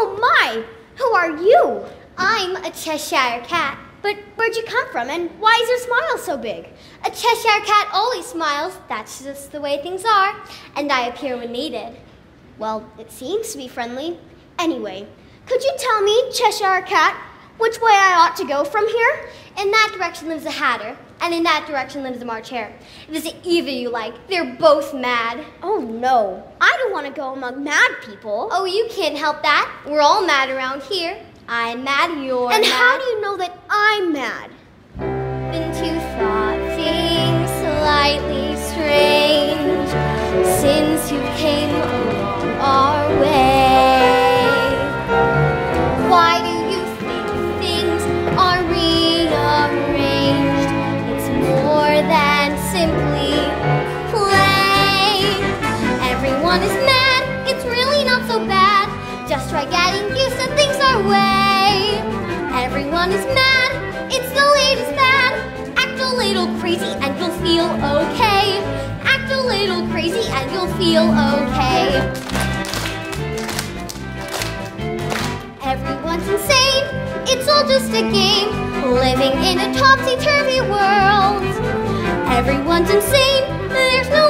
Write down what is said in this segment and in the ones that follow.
Oh my! Who are you? I'm a Cheshire cat. But where'd you come from and why is your smile so big? A Cheshire cat always smiles. That's just the way things are. And I appear when needed. Well, it seems to be friendly. Anyway, could you tell me, Cheshire cat, which way I ought to go from here? In that direction lives a hatter, and in that direction lives the March hare. If it's either you like, they're both mad. Oh no, I don't want to go among mad people. Oh, you can't help that. We're all mad around here. I'm mad, you're and mad. how do you know that I'm mad? Everyone is mad, it's really not so bad. Just try getting used to things our way. Everyone is mad, it's the latest fad. Act a little crazy and you'll feel okay. Act a little crazy and you'll feel okay. Everyone's insane, it's all just a game. Living in a topsy-turvy world. Everyone's insane, there's no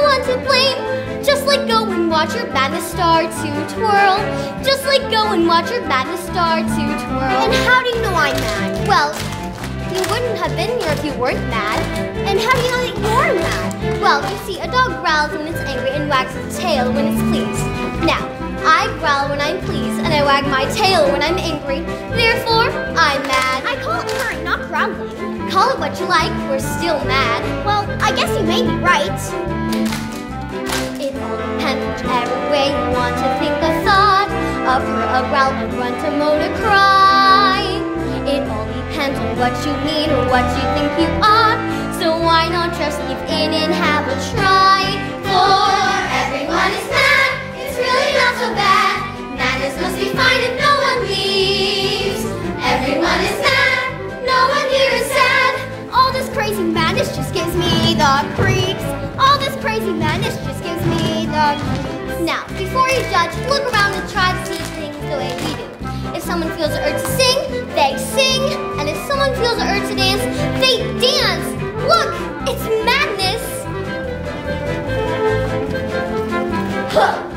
watch your madness start to twirl. Just like go and watch your madness start to twirl. And how do you know I'm mad? Well, you wouldn't have been here if you weren't mad. And how do you know that you're mad? Well, you see, a dog growls when it's angry and wags its tail when it's pleased. Now, I growl when I'm pleased and I wag my tail when I'm angry. Therefore, I'm mad. I call it purring, not growling. Call it what you like, we're still mad. Well, I guess you may be right. Whichever way you want to think a thought. of her a growl, a grunt, a moan, a cry. It all depends on what you mean or what you think you are. So why not just leave in and have a try? For everyone is mad, it's really not so bad. Madness must be fine if no one leaves. Everyone is mad, no one here is sad. All this crazy madness just gives me the crazy madness just gives me the. Now, before you judge, look around and try to see things the way we do. If someone feels the urge to sing, they sing. And if someone feels the urge to dance, they dance. Look, it's madness. Huh.